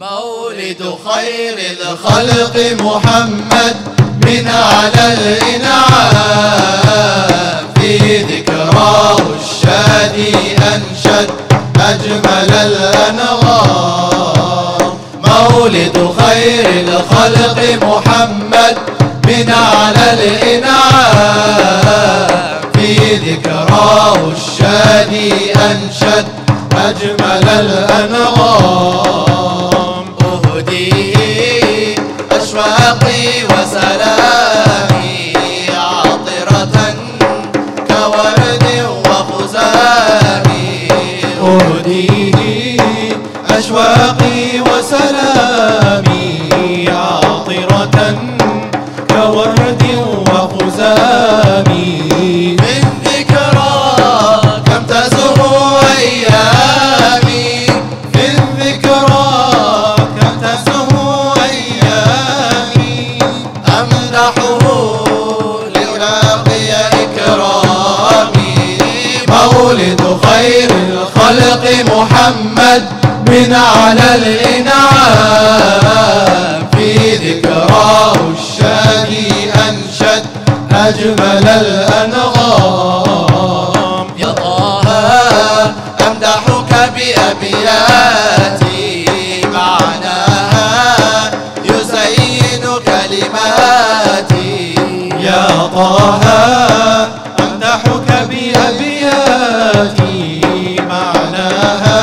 مولد خير الخلق محمد من على الإنعام. في ذكراه الشادي أنشد أجمل الأنغام. مولد خير الخلق محمد من على الإنعام. في ذكراه الشادي أنشد أجمل الأنغام. وسلامي أهديه أشواقي وسلامي عاطرة كورد وخزامي. أمدحه لألاقي إكرامي. مولد خير الخلق محمد من على الإنعام. في ذكراه الشادي أنشد أجمل الأنغام طه أمدحك بأبياتي معناها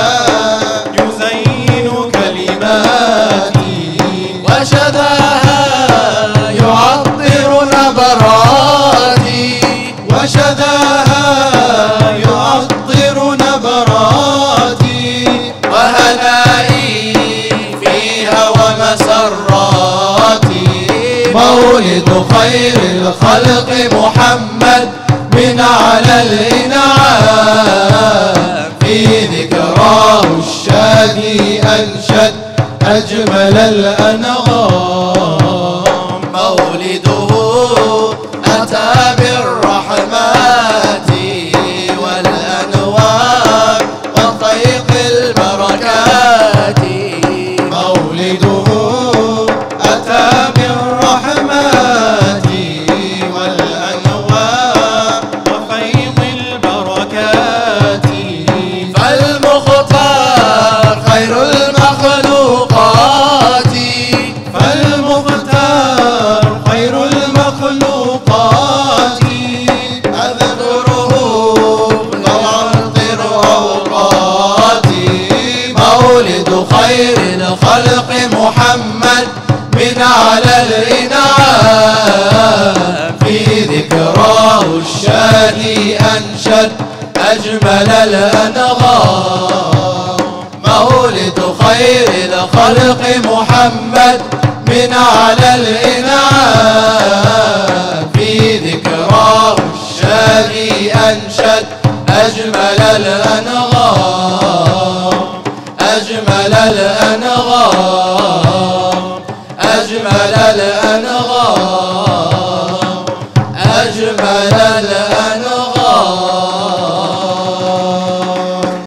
يزين كلماتي وشذاها يعطر نبراتي. مولد خير الخلق محمد من على الإنعام. في ذكراه الشادي أنشد أجمل الأنغام. الخلق محمد من على الإنعام في ذكراه الشادي أنشد أجمل الأنغام. مولد خير الخلق محمد من على الإنعام في ذكراه الشادي أنشد أجمل الأنغام. أجمل الأنغام.